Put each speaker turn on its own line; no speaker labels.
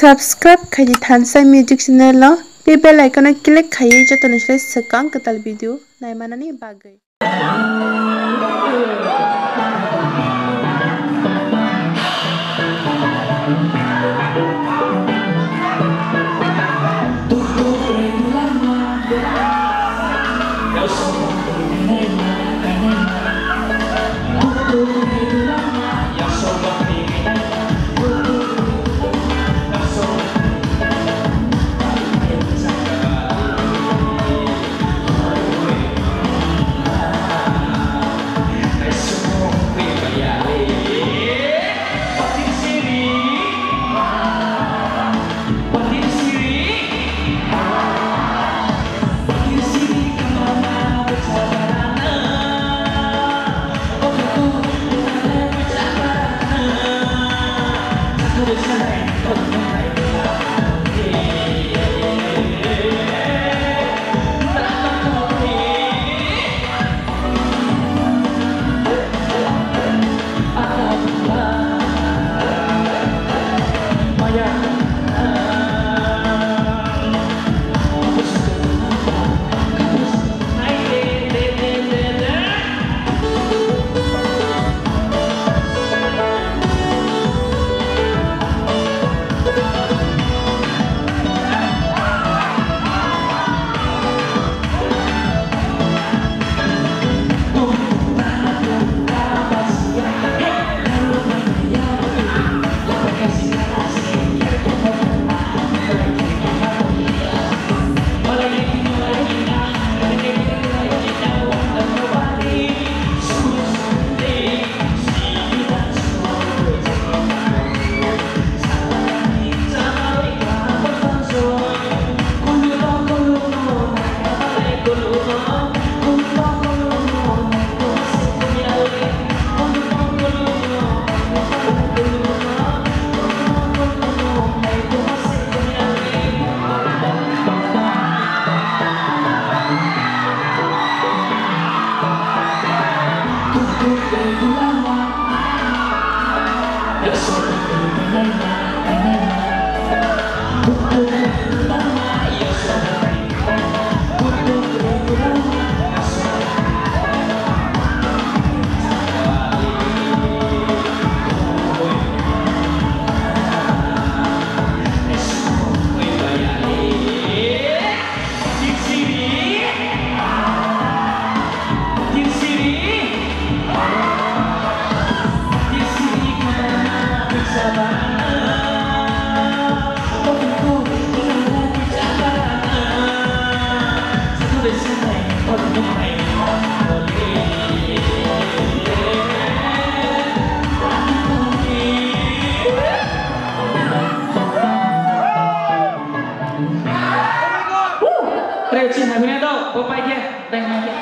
subscribe khai di thansai music channel lo be bell icon click khai jo to nisle sakang 好，欢迎
来到，拜拜见，拜见。